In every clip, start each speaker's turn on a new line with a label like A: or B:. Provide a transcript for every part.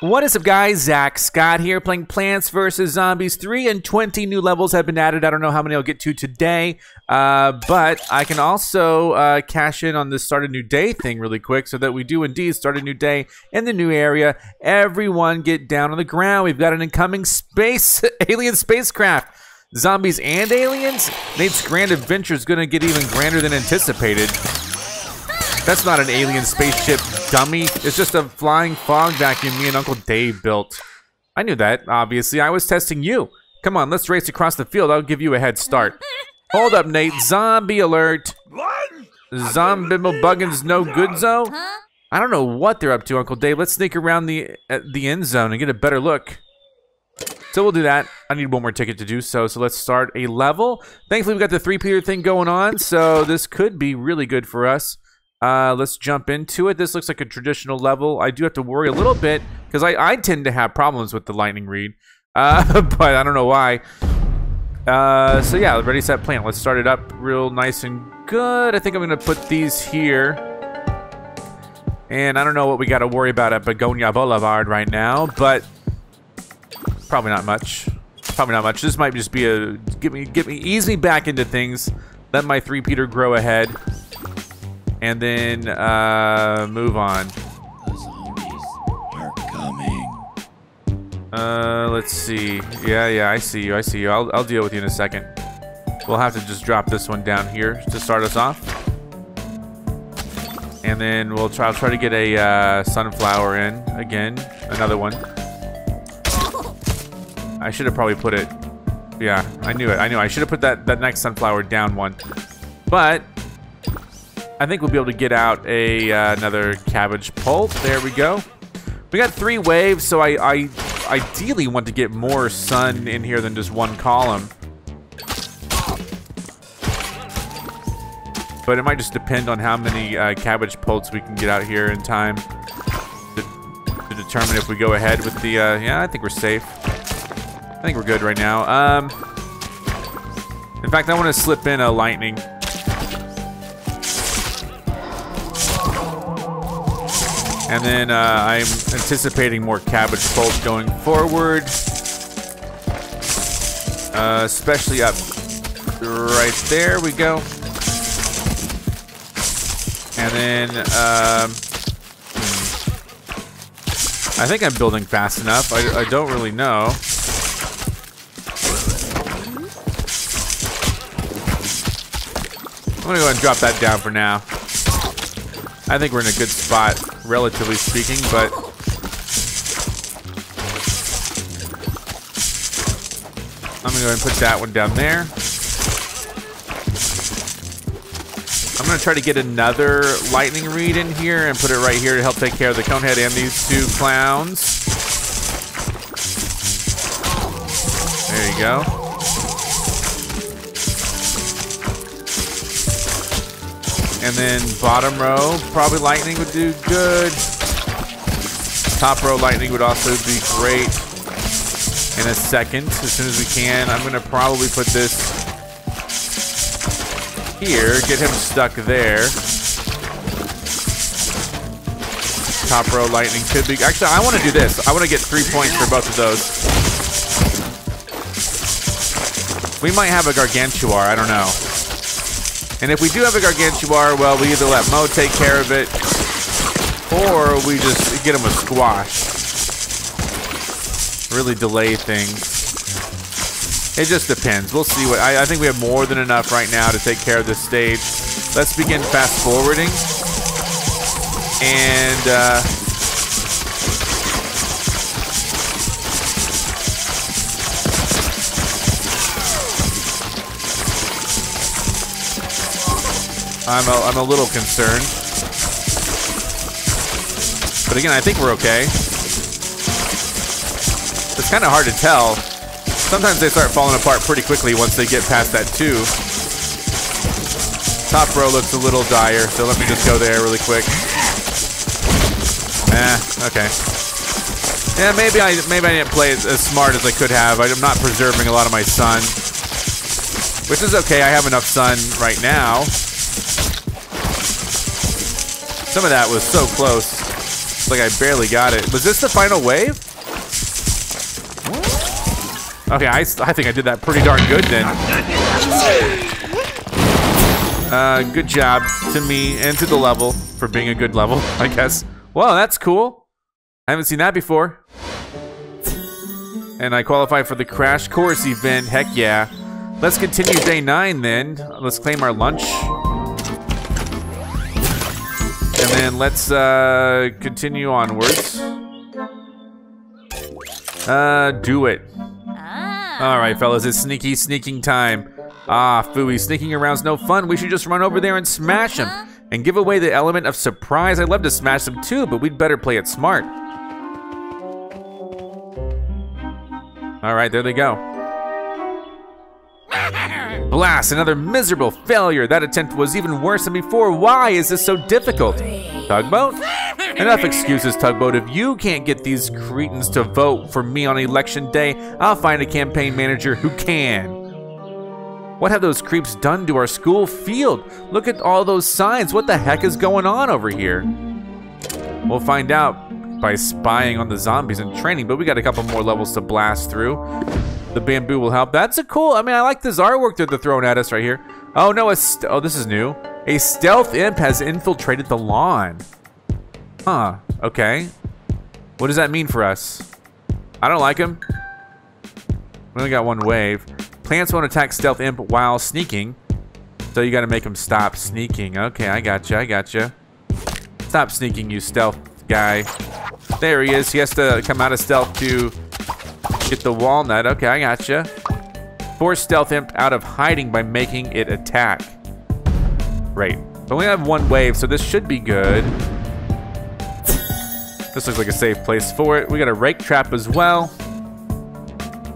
A: What is up guys, Zack Scott here playing Plants vs. Zombies 3 and 20 new levels have been added. I don't know how many I'll get to today, uh, but I can also uh, cash in on this start a new day thing really quick so that we do indeed start a new day in the new area. Everyone get down on the ground. We've got an incoming space, alien spacecraft. Zombies and aliens? Nate's grand adventure is going to get even grander than anticipated. That's not an alien spaceship, dummy. It's just a flying fog vacuum me and Uncle Dave built. I knew that, obviously. I was testing you. Come on, let's race across the field. I'll give you a head start. Hold up, Nate. Zombie alert. Zombie Buggins no good zone? I don't know what they're up to, Uncle Dave. Let's sneak around the uh, the end zone and get a better look. So we'll do that. I need one more ticket to do so. So let's start a level. Thankfully, we got the Threepeater thing going on, so this could be really good for us. Uh, let's jump into it. This looks like a traditional level. I do have to worry a little bit because I, I tend to have problems with the Lightning Reed, uh, but I don't know why. Uh, so yeah, ready, set, plan. Let's start it up real nice and good. I think I'm going to put these here. And I don't know what we got to worry about at Begonia Boulevard right now, but probably not much. Probably not much. This might just be a get me get me ease me back into things. Let my Threepeater grow ahead and then uh, move on.
B: The zombies are coming.
A: Uh, let's see. Yeah, yeah, I see you. I see you. I'll, I'll deal with you in a second. We'll have to just drop this one down here to start us off. And then we'll try, I'll try to get a uh, sunflower in again. Another one. I should have probably put it. Yeah, I knew it. I knew. I should have put that, that next sunflower down one. But I think we'll be able to get out a uh, another Cabbage-pult. There we go. We got three waves, so I, I ideally want to get more sun in here than just one column. But it might just depend on how many uh, Cabbage-pults we can get out here in time to, to determine if we go ahead with the... Uh, yeah, I think we're safe. I think we're good right now. Um, in fact, I want to slip in a lightning. And then uh, I'm anticipating more Cabbage-pult going forward. Uh, especially up right there we go. And then, um. I think I'm building fast enough. I, I don't really know. I'm gonna go ahead and drop that down for now. I think we're in a good spot relatively speaking, but I'm gonna go ahead and put that one down there. I'm gonna try to get another Lightning Reed in here and put it right here to help take care of the conehead and these two clowns. There you go. And then bottom row, probably lightning would do good. Top row lightning would also be great in a second, as soon as we can. I'm to probably put this here, get him stuck there. Top row lightning could be... Actually, I want to do this. I want to get three points for both of those. We might have a Gargantuar, I don't know. And if we do have a Gargantuar, well, we either let Mo take care of it, or we just get him a squash. Really delay things. It just depends. We'll see what... I, I think we have more than enough right now to take care of this stage. Let's begin fast forwarding. And, uh... I'm a, I'm a little concerned. But again, I think we're okay. It's kind of hard to tell. Sometimes they start falling apart pretty quickly once they get past that two. Top row looks a little dire, so let me just go there really quick. Eh, okay. Yeah, maybe I maybe I didn't play as, as smart as I could have. I'm not preserving a lot of my sun. Which is okay, I have enough sun right now. Some of that was so close. like I barely got it. Was this the final wave? Okay, I, I think I did that pretty darn good then. Uh, good job to me and to the level for being a good level, I guess. Well, that's cool. I haven't seen that before. And I qualify for the Crash Course event. Heck yeah. Let's continue day nine then. Let's claim our lunch. And then let's uh, continue onwards. Uh, do it. All right, fellas, it's sneaky sneaking time. Ah, Fooey, sneaking around's no fun. We should just run over there and smash them and give away the element of surprise. I'd love to smash them too, but we'd better play it smart. All right, there they go. Blast, another miserable failure. That attempt was even worse than before. Why is this so difficult? Tugboat? Enough excuses, Tugboat. If you can't get these cretins to vote for me on election day, I'll find a campaign manager who can. What have those creeps done to our school field? Look at all those signs. What the heck is going on over here? We'll find out by spying on the zombies and training, but we got a couple more levels to blast through. The bamboo will help. That's a cool, I mean, I like this artwork that they're throwing at us right here. Oh no, a oh, this is new. A stealth imp has infiltrated the lawn. Huh, okay. What does that mean for us? I don't like him. We only got one wave. Plants won't attack stealth imp while sneaking. So you gotta make him stop sneaking. Okay, I got gotcha, you, I got gotcha. you. Stop sneaking, you stealth guy. There he is. He has to come out of stealth to get the walnut. Okay, I gotcha. Force stealth imp out of hiding by making it attack. Right. But we have one wave, so this should be good. This looks like a safe place for it. We got a rake trap as well.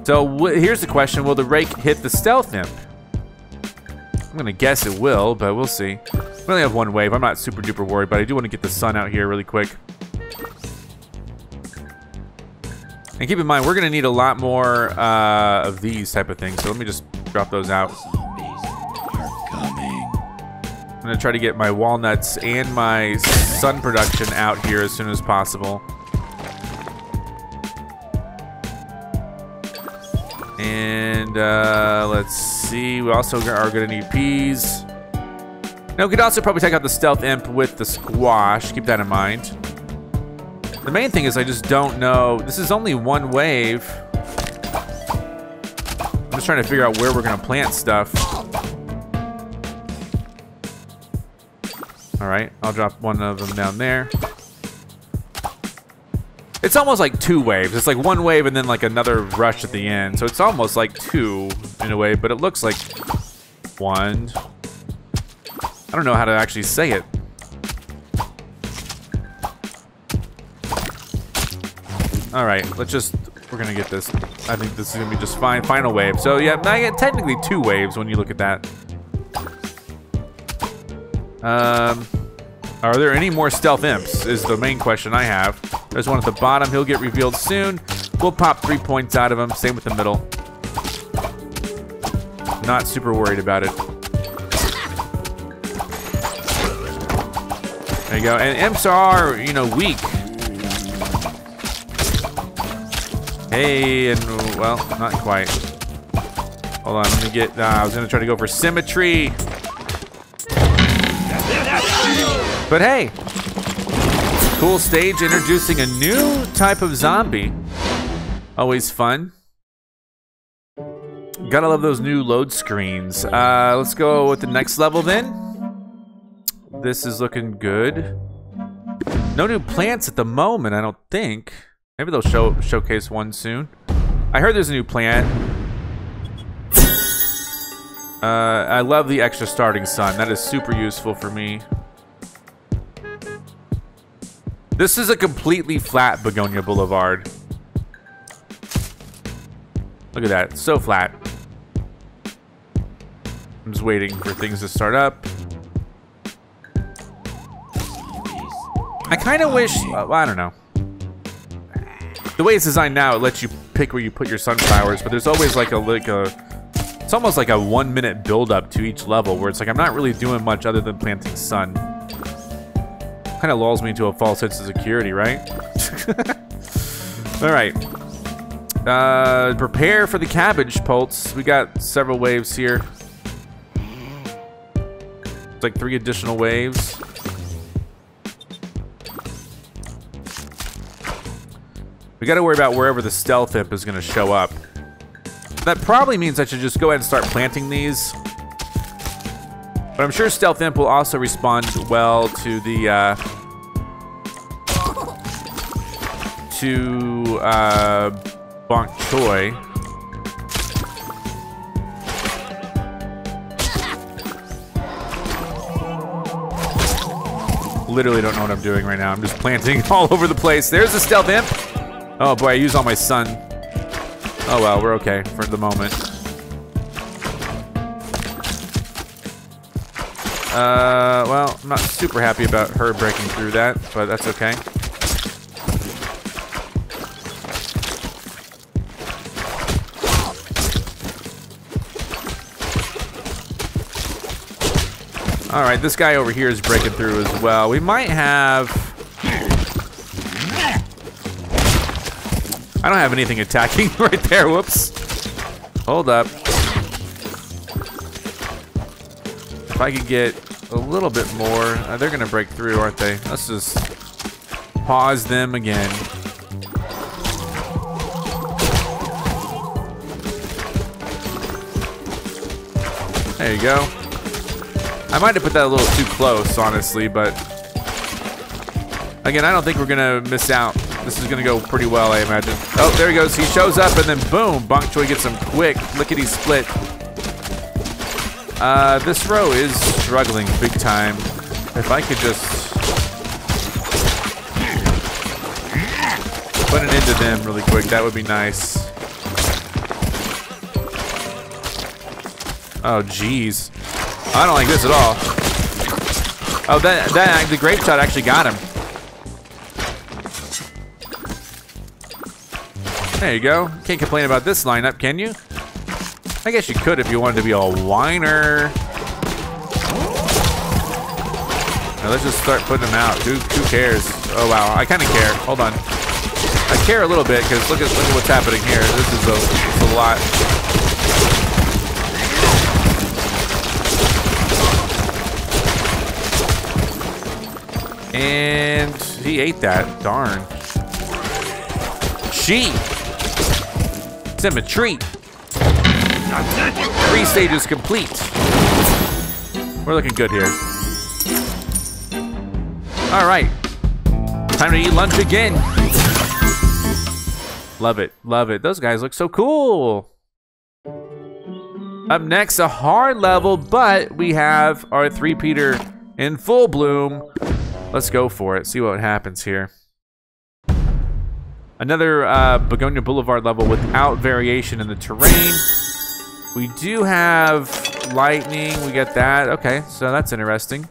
A: So here's the question. Will the rake hit the stealth imp? I'm going to guess it will, but we'll see. We only have one wave. I'm not super duper worried, but I do want to get the sun out here really quick. And keep in mind, we're going to need a lot more uh, of these type of things. So let me just drop those out. I'm going to try to get my walnuts and my sun production out here as soon as possible. And uh, let's see. We also are going to need peas. Now, we could also probably take out the stealth imp with the squash. Keep that in mind. The main thing is I just don't know. This is only one wave. I'm just trying to figure out where we're to plant stuff. All right, I'll drop one of them down there. It's almost like two waves. It's like one wave and then like another rush at the end. So it's almost like two in a way, but it looks like one. I don't know how to actually say it. All right, let's just, we're gonna get this. I think this is gonna be just fine. Final wave. So yeah, I get technically two waves when you look at that. Um, are there any more stealth imps is the main question I have. There's one at the bottom. He'll get revealed soon. We'll pop three points out of him. Same with the middle. Not super worried about it. There you go. And imps are, you know, weak. Hey, and well, not quite. Hold on, let me get. Uh, I was gonna try to go for symmetry, but hey, cool stage introducing a new type of zombie. Always fun. Gotta love those new load screens. Uh, let's go with the next level then. This is looking good. No new plants at the moment, I don't think. Maybe they'll show showcase one soon. I heard there's a new plant. Uh, I love the extra starting sun. That is super useful for me. This is a completely flat Begonia Boulevard. Look at that. So flat. I'm just waiting for things to start up. I kind of wish... Uh, I don't know. The way it's designed now, it lets you pick where you put your sunflowers, but there's always like a like a it's almost like a one minute build up to each level where it's like I'm not really doing much other than planting sun. Kind of lulls me into a false sense of security, right? All right. Uh, prepare for the Cabbage-pults. We got several waves here. It's like three additional waves. We got to worry about wherever the stealth imp is to show up. That probably means I should just go ahead and start planting these. But I'm sure Stealth Imp will also respond well to the, uh, to, uh, Bonk Choy. Literally don't know what I'm doing right now. I'm just planting all over the place. There's the Stealth Imp. Oh boy, I used all my sun. Oh well, we're okay for the moment. Uh, well, I'm not super happy about her breaking through that, but that's okay. All right, this guy over here is breaking through as well. We might have... I don't have anything attacking right there. Whoops. Hold up. If I could get a little bit more... Uh, they're going to break through, aren't they? Let's just pause them again. There you go. I might have put that a little too close, honestly, but... Again, I don't think we're going to miss out. This is going to go pretty well, I imagine. Oh, there he goes. He shows up, and then boom, Bonk Choy gets him quick. Lickety split. Uh, this row is struggling big time. If I could just... Put an end to them really quick, that would be nice. Oh, jeez. I don't like this at all. Oh, that, that the grape shot actually got him. There you go. Can't complain about this lineup, can you? I guess you could if you wanted to be a whiner. Now let's just start putting them out. Who, who cares? Oh, wow. I kind of care. Hold on. I care a little bit because look at, look at what's happening here. This is a, a lot. And he ate that. Darn. She. A treat. Three stages complete. We're looking good here. All right. Time to eat lunch again. Love it. Love it. Those guys look so cool. Up next, a hard level, but we have our three-peater in full bloom. Let's go for it. See what happens here. Another uh, Begonia Boulevard level without variation in the terrain. We do have lightning. We get that. Okay, so that's interesting.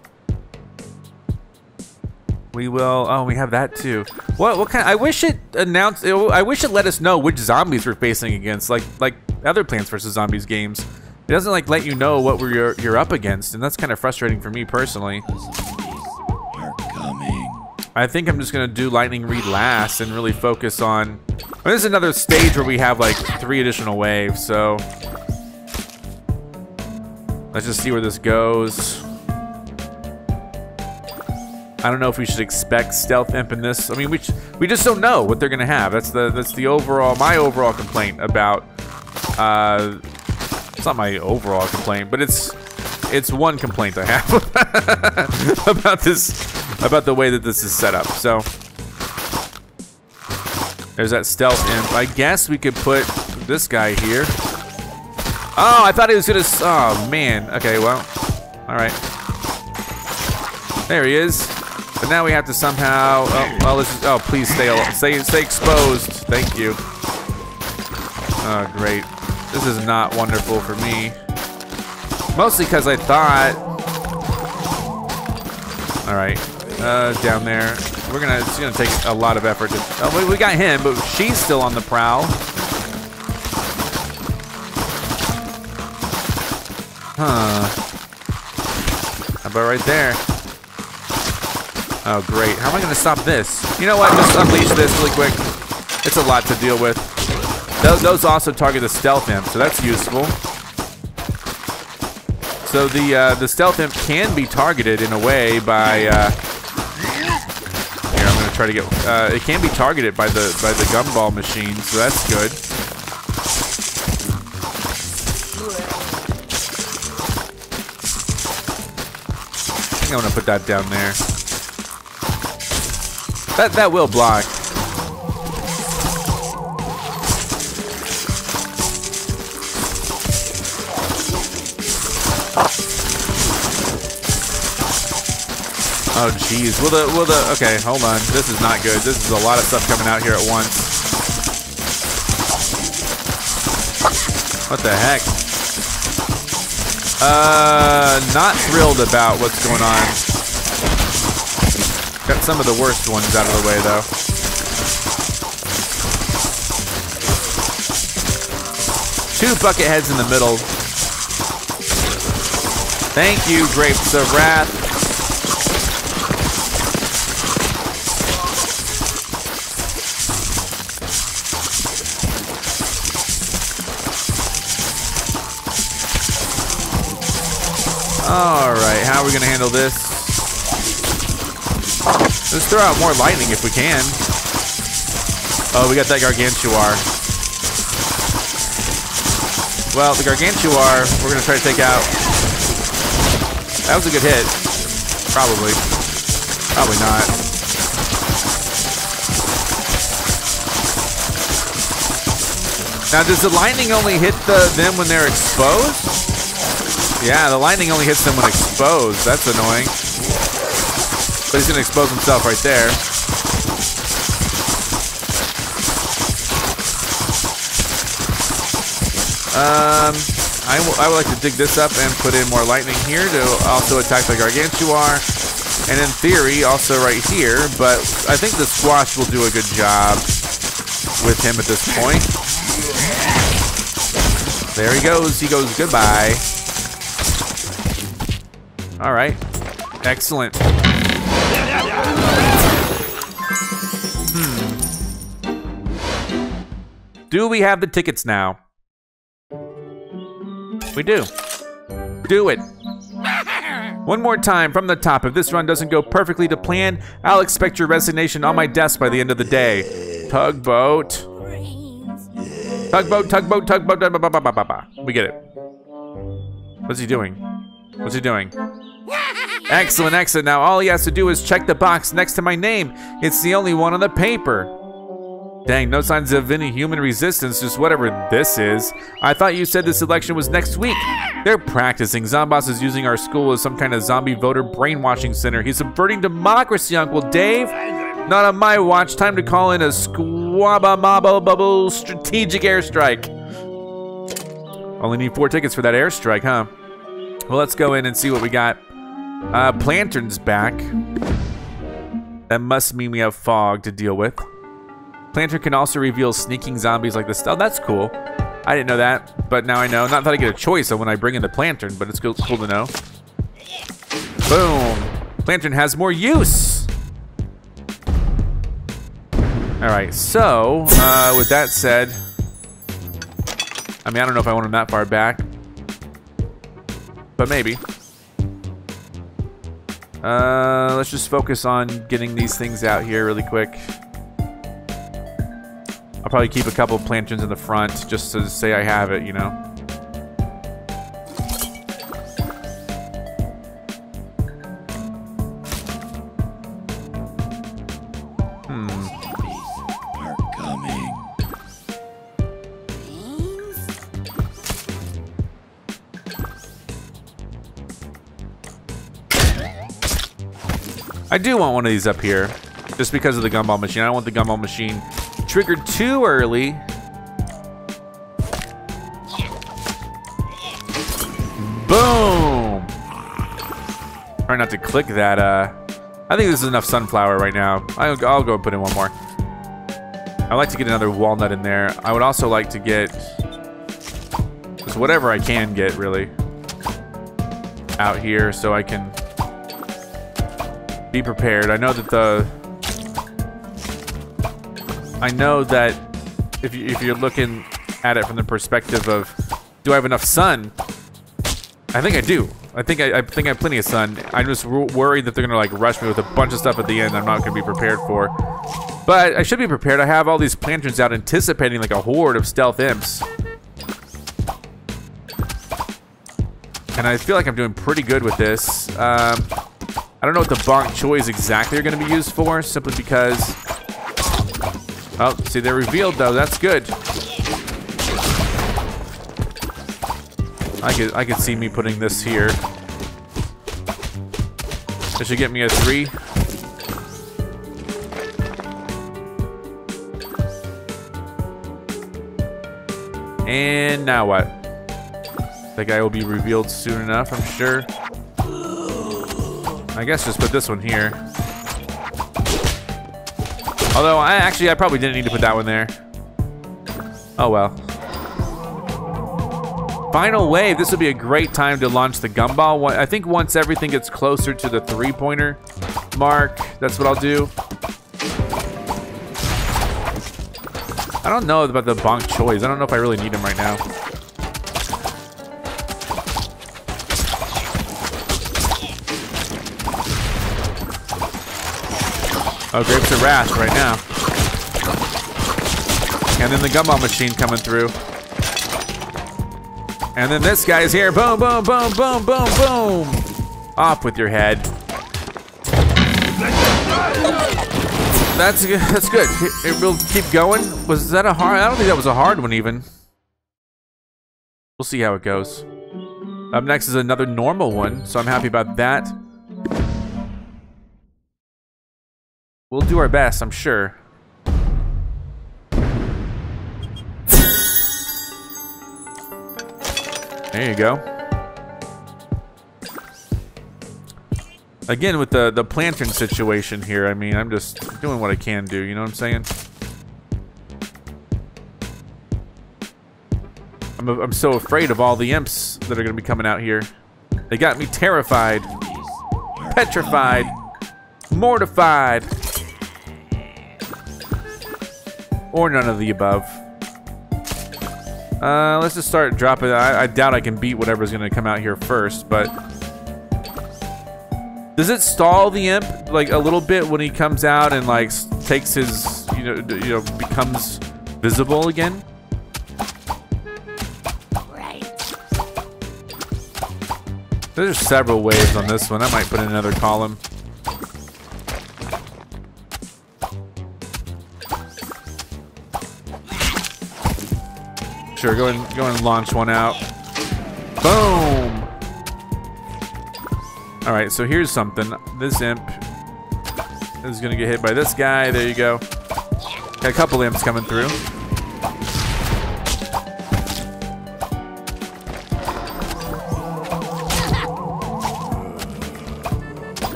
A: We will. Oh, we have that too. What? What kind? I wish it announced. I wish it let us know which zombies we're facing against, like like other Plants vs Zombies games. It doesn't like let you know what we're you're up against, and that's kind of frustrating for me personally. I think I'm just gonna do Lightning Reed last and really focus on. Well, this is another stage where we have like three additional waves, so let's just see where this goes. I don't know if we should expect Stealth Imp in this. I mean, we we just don't know what they're gonna have. That's the that's the overall my overall complaint about. Uh, it's not my overall complaint, but it's it's one complaint I have about this about the way that this is set up. So there's that stealth imp. I guess we could put this guy here. Oh, I thought he was gonna. Oh man. Okay, well, all right. There he is. But now we have to somehow. Oh, well, this is. Oh, please stay stay stay exposed. Thank you. Oh, great. This is not wonderful for me. Mostly because I thought. All right, uh, down there. We're gonna. It's gonna take a lot of effort. To, oh, we, we got him, but she's still on the prowl. Huh. How about right there? Oh, great. How am I to stop this? You know what? Just unleash this really quick. It's a lot to deal with. Those, those also target the stealth imp, so that's useful. So the uh, the stealth imp can be targeted in a way by. Uh, try to get. Uh, it can be targeted by the by the gumball machine, so that's good. I think I'm going to put that down there. That that will block. Oh jeez. Will the will the okay, hold on. This is not good. This is a lot of stuff coming out here at once. What the heck? Uh not thrilled about what's going on. Got some of the worst ones out of the way though. Two bucket heads in the middle. Thank you, Grapes of Wrath. How are we going to handle this? Let's throw out more lightning if we can. Oh, we got that Gargantuar. Well, the Gargantuar, we're going to try to take out. That was a good hit. Probably. Probably not. Now, does the lightning only hit the them when they're exposed? Yeah, the lightning only hits them when exposed. That's annoying. But he's going to expose himself right there. Um, I, I would like to dig this up and put in more lightning here to also attack the Gargantuar. And in theory, also right here. But I think the Squash will do a good job with him at this point. There he goes. He goes goodbye. All right. Excellent. Hmm. Do we have the tickets now? We do. Do it. One more time from the top. If this run doesn't go perfectly to plan, I'll expect your resignation on my desk by the end of the day. Tugboat. Tugboat, tugboat, tugboat. Ba. We get it. What's he doing? What's he doing? Excellent, excellent. Now all he has to do is check the box next to my name. It's the only one on the paper. Dang, no signs of any human resistance, just whatever this is. I thought you said this election was next week. They're practicing. Zomboss is using our school as some kind of zombie voter brainwashing center. He's subverting democracy, Uncle Dave. Not on my watch. Time to call in a squabba mabba bubble strategic airstrike. Only need four tickets for that airstrike, huh? Well, let's go in and see what we got. Uh, Plantern's back. That must mean we have fog to deal with. Plantern can also reveal sneaking zombies like this. Oh, that's cool. I didn't know that, but now I know. Not that I get a choice of when I bring in the Plantern, but it's cool, cool to know. Boom. Plantern has more use. All right, so uh, with that said, I mean, I don't know if I want him that far back, but maybe. Uh, let's just focus on getting these things out here really quick. I'll probably keep a couple of planterns in the front just to say I have it, you know. I do want one of these up here, just because of the gumball machine. I don't want the gumball machine triggered too early. Boom! Try not to click that. Uh, I think this is enough sunflower right now. I'll, I'll go put in one more. I'd like to get another walnut in there. I would also like to get just whatever I can get, really, out here so I can be prepared. I know that the I know that if you, if you're looking at it from the perspective of do I have enough sun? I think I do. I think I, I think I have plenty of sun. I'm just worried that they're gonna like rush me with a bunch of stuff at the end. I'm not gonna be prepared for. But I should be prepared. I have all these planterns out anticipating like a horde of stealth imps. And I feel like I'm doing pretty good with this. Um, I don't know what the bok choys exactly are going to be used for, simply because... Oh, see, they're revealed, though. That's good. I could, I could see me putting this here. This should get me a three. And now what? The guy will be revealed soon enough, I'm sure. I guess just put this one here. Although, I actually, I probably didn't need to put that one there. Oh well. Final wave. This would be a great time to launch the gumball. I think once everything gets closer to the three-pointer mark, that's what I'll do. I don't know about the bok choys. I don't know if I really need them right now. Oh, Grapes of Wrath right now. And then the gumball machine coming through. And then this guy's here. Boom, boom, boom, boom, boom, boom. Off with your head. That's good. That's good. It, will keep going. Was that a hard? I don't think that was a hard one even. We'll see how it goes. Up next is another normal one, so I'm happy about that. We'll do our best, I'm sure. There you go. Again, with the, the planting situation here, I mean, I'm just doing what I can do, you know what I'm saying? I'm, I'm so afraid of all the imps that are going to be coming out here. They got me terrified, petrified, mortified, or none of the above. Uh, let's just start dropping. I, I doubt I can beat whatever's going to come out here first, but does it stall the imp like a little bit when he comes out and like takes his you know you know becomes visible again? Right. There's several waves on this one. I might put in another column. Go and go and launch one out. Boom. All right, so here's something. This imp is gonna get hit by this guy. There you go. Got a couple imps coming through.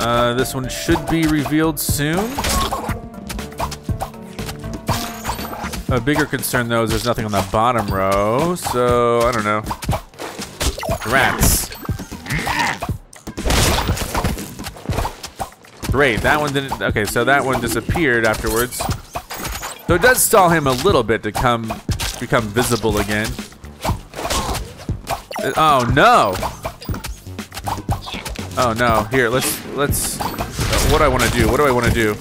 A: Uh, this one should be revealed soon. A bigger concern, though, is there's nothing on the bottom row, so I don't know. Rats. Great, that one didn't... Okay, so that one disappeared afterwards. So it does stall him a little bit to come become visible again. Uh, oh, no! Oh, no. Here, let's... let's. What do I want to do? What do I want to do?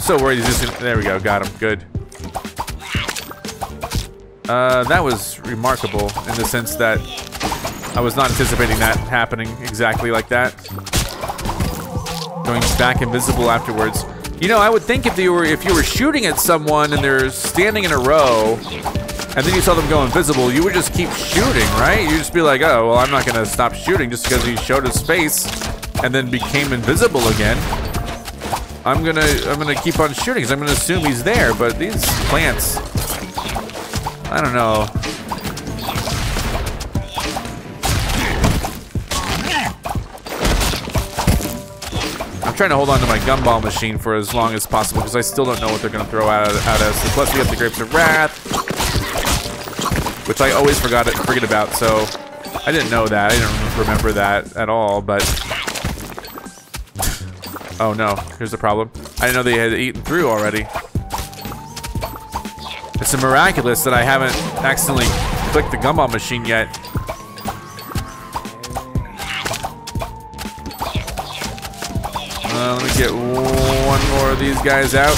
A: So worried he's just. There we go, got him. Good. Uh, that was remarkable in the sense that I was not anticipating that happening exactly like that. Going back invisible afterwards. You know, I would think if you were if you were shooting at someone and they're standing in a row, and then you saw them go invisible, you would just keep shooting, right? You'd just be like, oh, well, I'm not gonna stop shooting just because he showed his face and then became invisible again. I'm gonna I'm gonna keep on shooting because I'm gonna assume he's there. But these plants, I don't know. I'm trying to hold on to my gumball machine for as long as possible because I still don't know what they're going to throw at, at us. Plus, we have the Grapes of Wrath, which I always forgot it, forget about. So I didn't know that. I didn't remember that at all, but... Oh no, here's the problem. I didn't know they had eaten through already. It's a miraculous that I haven't accidentally clicked the gumball machine yet. Uh, let me get one more of these guys out.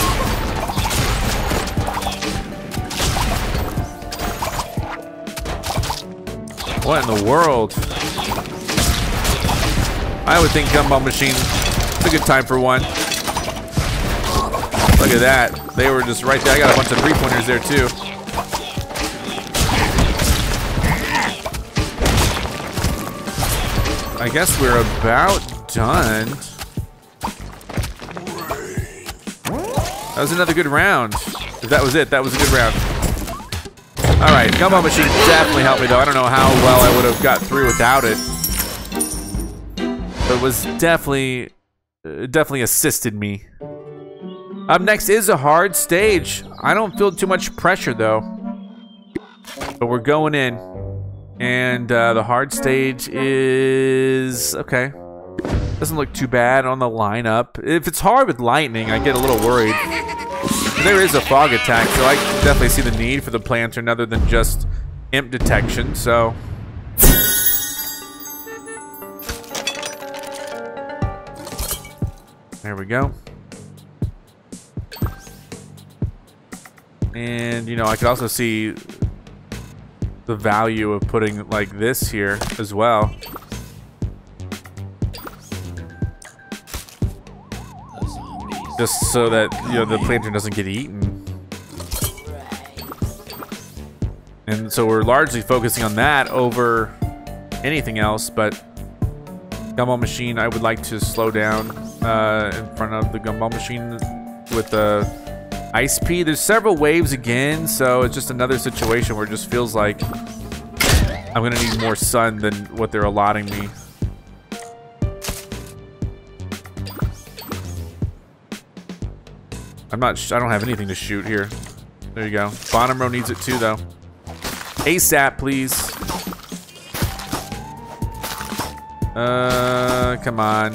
A: What in the world? I would think gumball machine. It's a good time for one. Look at that. They were just right there. I got a bunch of three pointers there too. I guess we're about done. That was another good round. If that was it, that was a good round. All right, Gumball Machine definitely helped me though. I don't know how well I would have got through without it. But it was definitely, definitely assisted me. Up next is a hard stage. I don't feel too much pressure though. But we're going in. And uh, the hard stage is, okay. Doesn't look too bad on the lineup. If it's hard with lightning, I get a little worried. There is a fog attack, so I definitely see the need for the Plantern other than just imp detection, so... There we go. And, you know, I could also see the value of putting like this here as well. Just so that, you know, the Plantern doesn't get eaten. And so we're largely focusing on that over anything else, but Gumball Machine, I would like to slow down uh, in front of the Gumball Machine with the Ice P. There's several waves again, so it's just another situation where it just feels like I'm gonna need more sun than what they're allotting me. I'm not, I don't have anything to shoot here. There you go. Bottom row needs it too, though. ASAP, please. Uh, come on.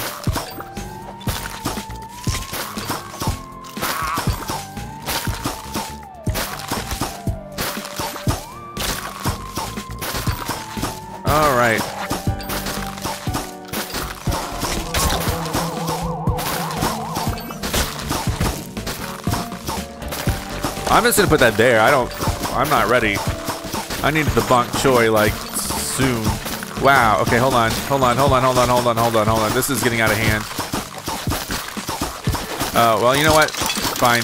A: I'm just gonna put that there. I don't. I'm not ready. I need the Bonk Choy like soon. Wow. Okay. Hold on. Hold on. Hold on. Hold on. Hold on. Hold on. Hold on. This is getting out of hand. Uh. Well, you know what? Fine.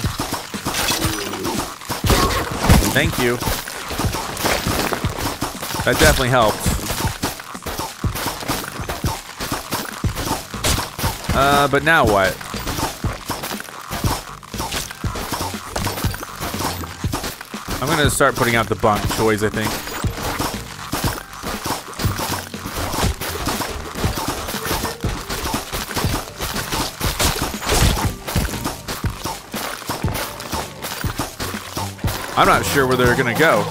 A: Thank you. That definitely helped. Uh, but now what? I'm gonna start putting out the Bonk Choys, I think. I'm not sure where they're gonna go.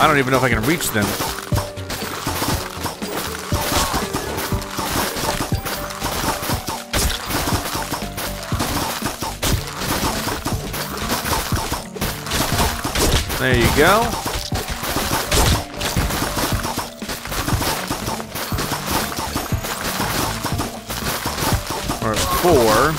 A: I don't even know if I can reach them. There you go. Or four.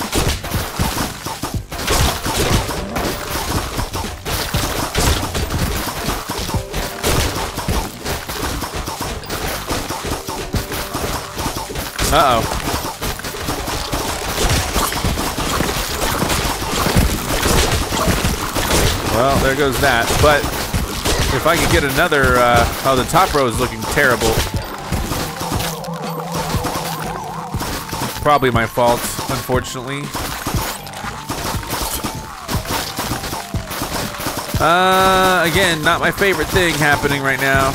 A: Uh-oh. Well, there goes that. But if I could get another, uh, oh, the top row is looking terrible. Probably my fault, unfortunately. Uh, again, not my favorite thing happening right now.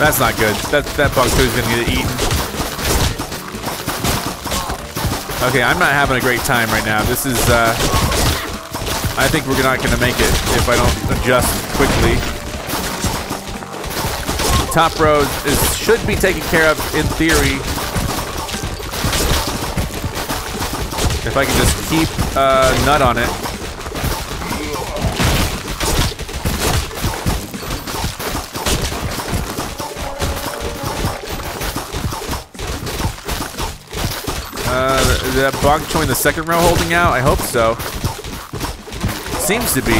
A: That's not good. That that bug is gonna get eaten. Okay, I'm not having a great time right now. This is, uh... I think we're not going to make it if I don't adjust quickly. Top row is, should be taken care of in theory. If I can just keep uh, Nut on it. That Bonk Choy in the second row holding out? I hope so. Seems to be.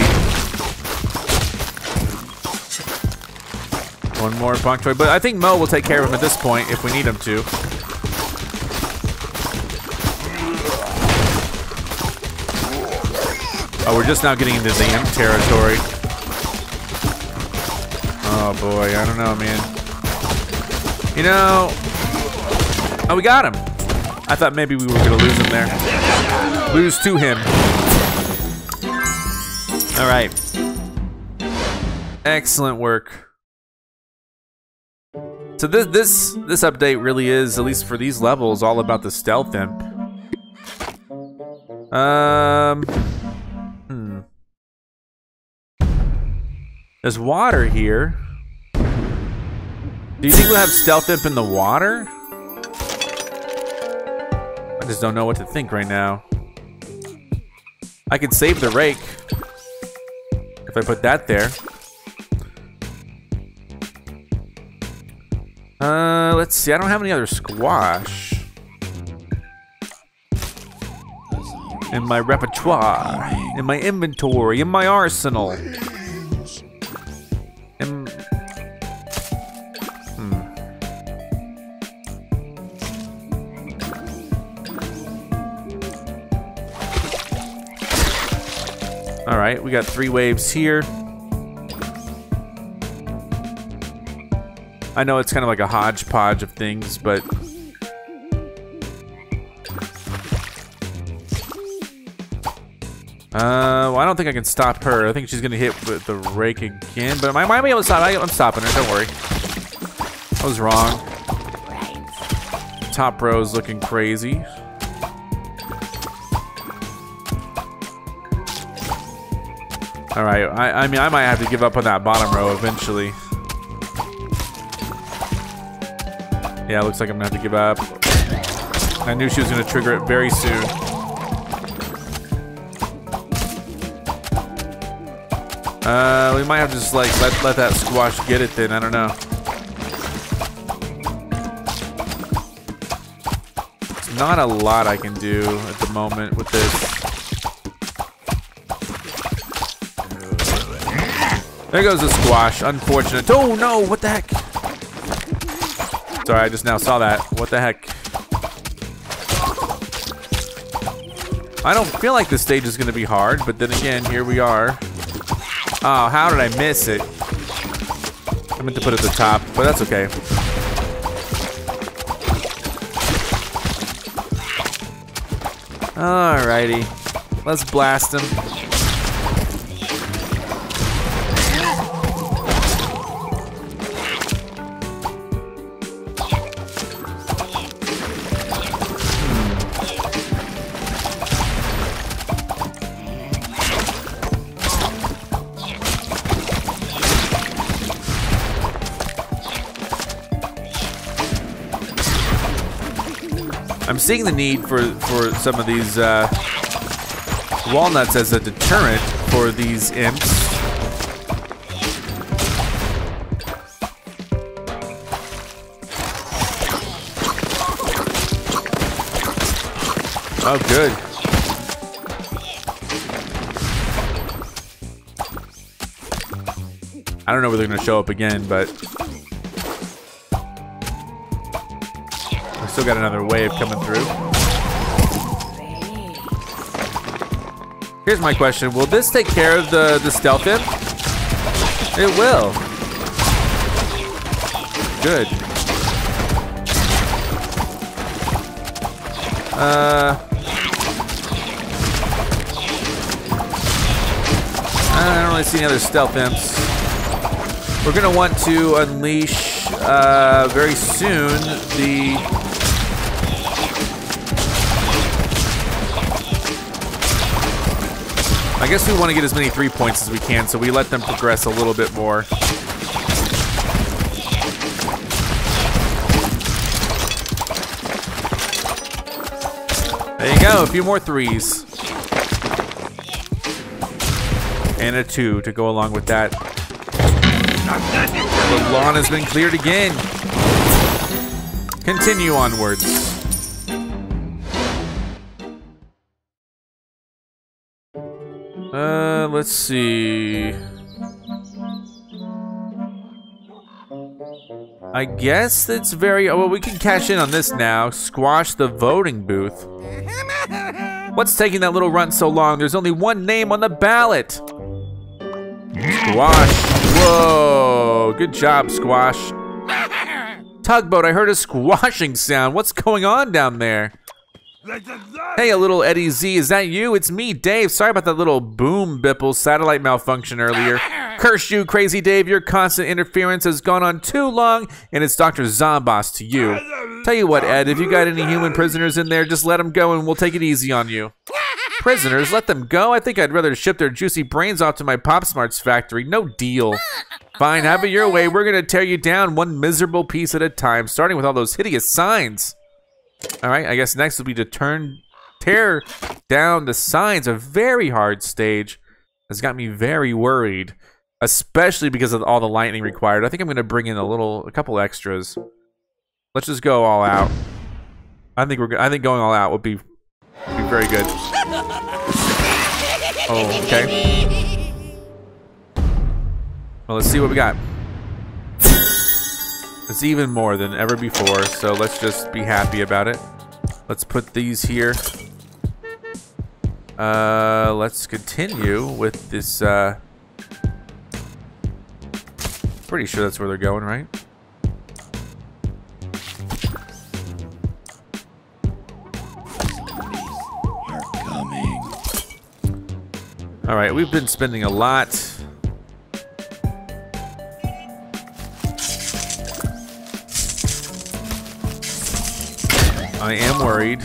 A: One more Bonk Choy, but I think Mo will take care of him at this point if we need him to. Oh, we're just now getting into the imp territory. Oh boy, I don't know, man. You know, oh, we got him. I thought maybe we were gonna lose him there. Lose to him. All right. Excellent work. So this this this update really is, at least for these levels, all about the stealth imp. Um. Hmm. There's water here. Do you think we'll have stealth imp in the water? Just don't know what to think right now. I could save the rake if I put that there. Uh, let's see. I don't have any other squash in my repertoire, in my inventory, in my arsenal. Right, we got three waves here. I know it's kind of like a hodgepodge of things, but Uh, well, I don't think I can stop her. I think she's gonna hit with the rake again, but am I might be able to stop. I, I'm stopping her. Don't worry. I was wrong. Top row is looking crazy. All right. I, I mean, I might have to give up on that bottom row eventually. Yeah, looks like I'm gonna have to give up. I knew she was gonna trigger it very soon. Uh, we might have to just like let let that squash get it then. I don't know. It's not a lot I can do at the moment with this. There goes the squash. Unfortunate. Oh no! What the heck? Sorry, I just now saw that. What the heck? I don't feel like this stage is going to be hard, but then again, here we are. Oh, how did I miss it? I meant to put it at the top, but that's okay. Alrighty. Let's blast him. I'm seeing the need for for some of these uh, walnuts as a deterrent for these imps. Oh, good. I don't know where they're gonna show up again, but still got another wave coming through. Here's my question: Will this take care of the the stealth imp? It will. Good. Uh. I don't really see any other stealth imps. We're gonna want to unleash uh, very soon the guess we want to get as many three points as we can, so we let them progress a little bit more. There you go, a few more threes. And a two to go along with that. The lawn has been cleared again. Continue onwards. Let's see. I guess it's very. Oh, well, we can cash in on this now. Squash the voting booth. What's taking that little run so long? There's only one name on the ballot. Squash. Whoa. Good job, Squash. Tugboat, I heard a squashing sound. What's going on down there? Hey, a little Eddie Z, is that you? It's me, Dave. Sorry about that little boom bipple satellite malfunction earlier. Curse you, Crazy Dave. Your constant interference has gone on too long, and it's Dr. Zomboss to you. Tell you what, Ed, if you got any human prisoners in there, just let them go and we'll take it easy on you. Prisoners, let them go? I think I'd rather ship their juicy brains off to my Pop Smarts factory. No deal. Fine, have it your way. We're gonna tear you down one miserable piece at a time, starting with all those hideous signs. All right, I guess next will be to turn, tear down the signs. A very hard stage. Has got me very worried, especially because of all the lightning required. I think I'm gonna bring in a little, a couple extras. Let's just go all out. I think we're. I think going all out would be, be very good. Oh, okay. Well, let's see what we got. It's even more than ever before, so let's just be happy about it. Let's put these here. Uh, let's continue with this, uh... Pretty sure that's where they're going, right? Alright, we've been spending a lot. I am worried.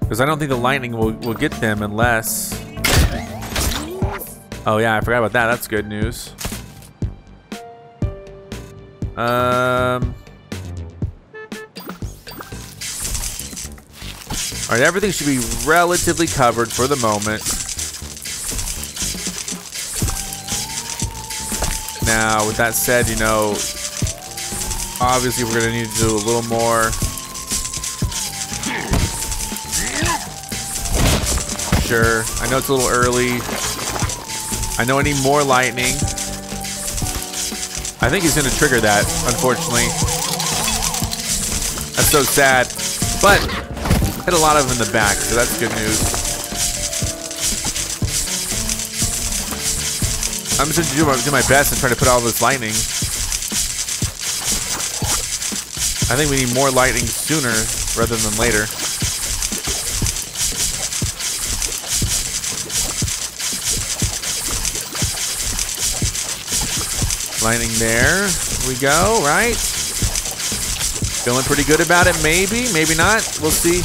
A: Because I don't think the lightning will, will get them unless... Oh yeah, I forgot about that. That's good news. Um... All right, everything should be relatively covered for the moment. Now, with that said, you know, obviously we're gonna need to do a little more. Sure, I know it's a little early. I know I need more lightning. I think he's gonna trigger that, unfortunately. That's so sad. But hit a lot of them in the back, so that's good news. I'm just gonna do my, do my best and try to put all this lightning. I think we need more lightning sooner rather than later. Lightning there. We go, right? Feeling pretty good about it, maybe, maybe not. We'll see.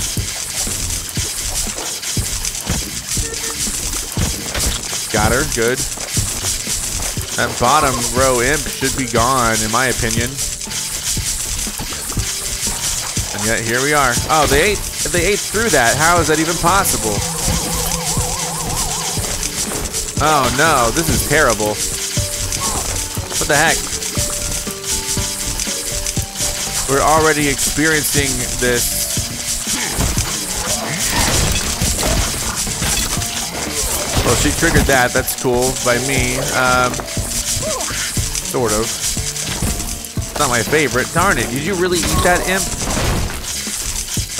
A: Got her, good. That bottom row imp should be gone, in my opinion. Yet here we are. Oh, they ate. They ate through that, how is that even possible? Oh no, this is terrible. What the heck? We're already experiencing this. Well, she triggered that. That's cool by me. Um, sort of. It's not my favorite. Darn it. Did you really eat that imp?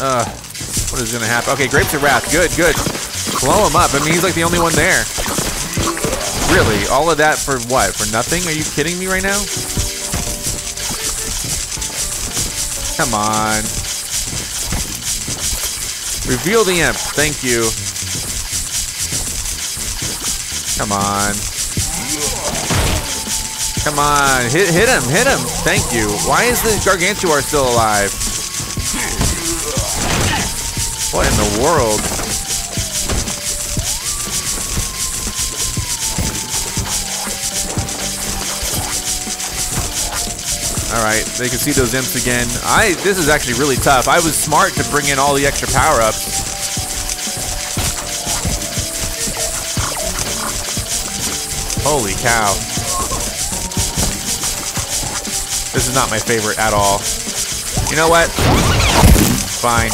A: Uh, what is gonna happen? Okay, Grapes of Wrath. Good, good. Blow him up. I mean, he's like the only one there. Really? All of that for what? For nothing? Are you kidding me right now? Come on. Reveal the imp. Thank you. Come on. Come on. Hit, hit him. Hit him. Thank you. Why is the Gargantuar still alive? World? All right, they can see those imps again. I this is actually really tough. I was smart to bring in all the extra power-ups. Holy cow. This is not my favorite at all. You know what? Fine.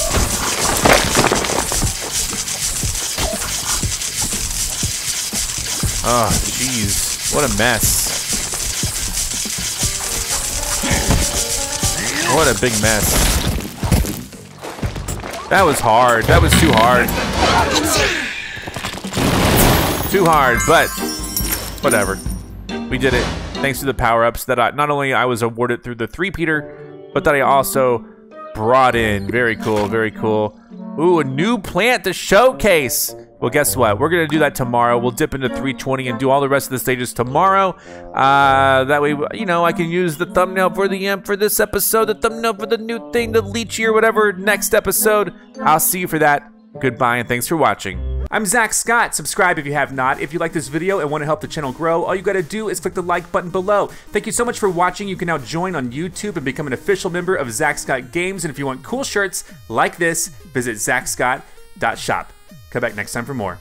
A: Oh, jeez. What a mess. What a big mess. That was hard. That was too hard. Too hard, but whatever. We did it thanks to the power-ups that I, not only I was awarded through the Threepeater, but that I also brought in. Very cool, very cool. Ooh, a new plant to showcase. Well, guess what? We're going to do that tomorrow. We'll dip into 320 and do all the rest of the stages tomorrow. Uh, that way, you know, I can use the thumbnail for the amp for this episode, the thumbnail for the new thing, the leechy or whatever, next episode. I'll see you for that. Goodbye and thanks for watching. I'm Zack Scott. Subscribe if you have not. If you like this video and want to help the channel grow, all you gotta do is click the like button below. Thank you so much for watching. You can now join on YouTube and become an official member of Zack Scott Games. And if you want cool shirts like this, visit zackscott.shop. Come back next time for more.